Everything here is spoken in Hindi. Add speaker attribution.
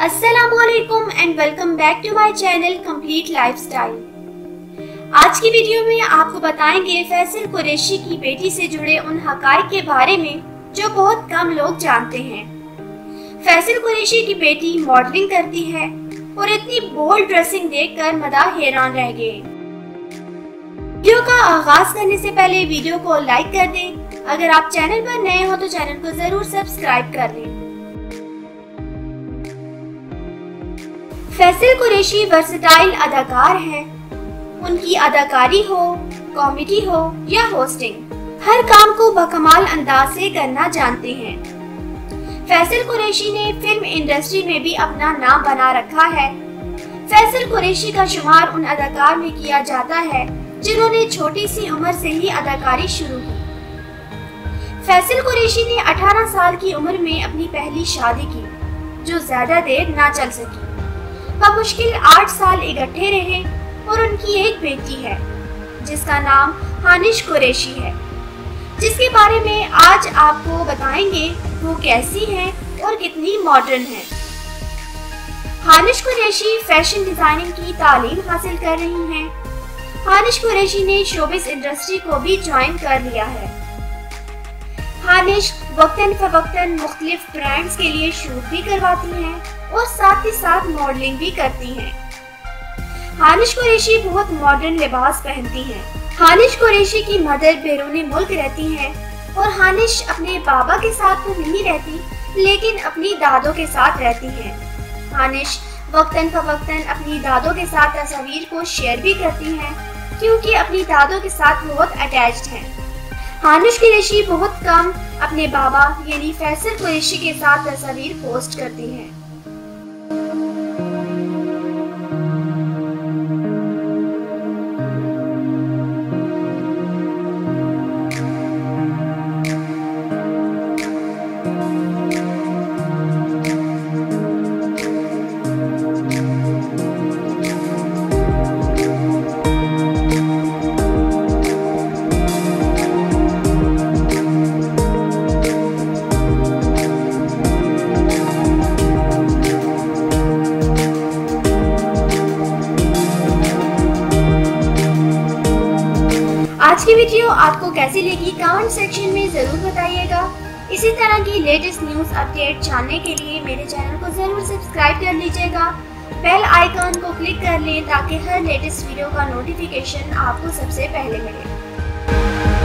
Speaker 1: असलकुम and welcome back to my channel complete lifestyle आज की वीडियो में आपको बताएँगे फैसल कुरैशी की बेटी से जुड़े उन हकाई के बारे में जो बहुत कम लोग जानते हैं। फैसल कुरैशी की बेटी मॉडलिंग करती है और इतनी बोल्ड ड्रेसिंग देखकर मदा हैरान रह गए। वीडियो का आगाज़ करने से पहले वीडियो को लाइक कर दें। अगर आप चैनल पर नए हो तो चैनल को ज़रूर सब्सक्राइब कर लें। फैसल कुरैशी वर्सटाइल अदाकार हैं। उनकी अदाकारी हो कॉमेडी हो या होस्टिंग हर काम को बकमाल अंदाज से करना जानते हैं। फैसल कुरैशी ने फ़िल्म इंडस्ट्री में भी अपना नाम बना रखा है। फैसल कुरैशी का शुमार उन अदाकार में किया जाता है, जिन्होंने छोटी सी उम्र से ही अदाकारी शुरू की। फैसल कुरैशी ने 18 साल की उम्र में अपनी पहली शादी की, जो ज़्यादा देर ना चल सकी। मुश्किल आठ साल इकट्ठे रहे और उनकी एक बेटी है, जिसका नाम हानिश कुरैशी है। जिसके बारे में आज आपको बताएँगे वो कैसी है और कितनी मॉडर्न है। हानिश कुरैशी फ़ैशन डिज़ाइनिंग की तालीम हासिल कर रही हैं। हानिश कुरैशी ने शोबिस इंडस्ट्री को भी ज्वाइन कर लिया है। हानिश वक्तन फवक्तन मुख्तलिफ़ ब्रांड्स के लिए शूट भी करवाती हैं और साथ ही साथ मॉडलिंग भी करती हैं। हानिश कुरैशी बहुत मॉडर्न लिबास पहनती हैं। हानिश कुरैशी की मदर बैरून मुल्क रहती हैं और हानिश अपने बाबा के साथ तो नहीं रहती, लेकिन अपनी दादों के साथ रहती हैं। हानिश वक्तन फवक्तन अपनी दादों के साथ तस्वीर को शेयर भी करती हैं, क्योंकि अपनी दादों के साथ बहुत अटैच्ड हैं। हानिश कुरैशी बहुत कम अपने बाबा, यानी फैसल कुरैशी के साथ तस्वीर पोस्ट करती हैं। की वीडियो आपको कैसी लगी कमेंट सेक्शन में ज़रूर बताइएगा। इसी तरह की लेटेस्ट न्यूज़ अपडेट जानने के लिए मेरे चैनल को ज़रूर सब्सक्राइब कर लीजिएगा। बेल आइकॉन को क्लिक कर लें ताकि हर लेटेस्ट वीडियो का नोटिफिकेशन आपको सबसे पहले मिले।